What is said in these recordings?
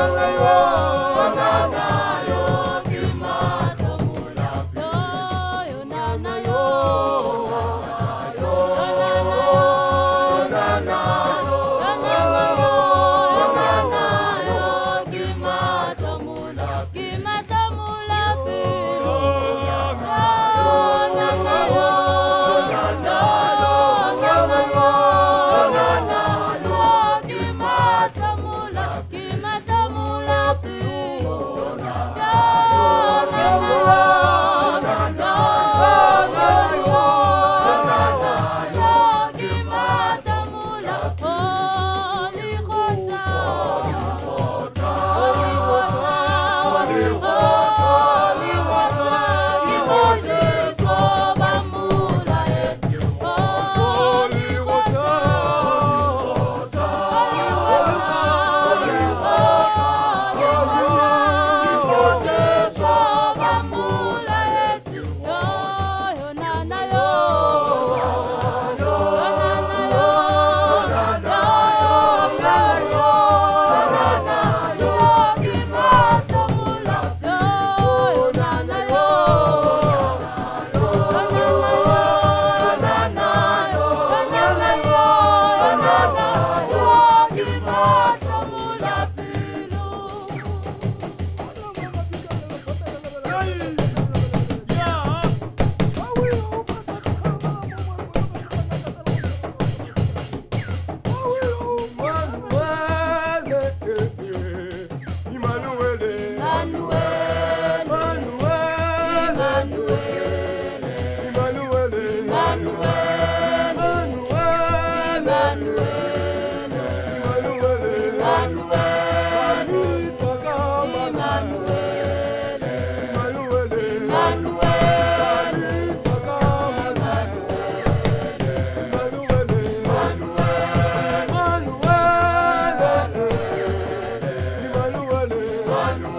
na na na na amor, meu amor. Emmanuel,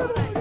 Woo!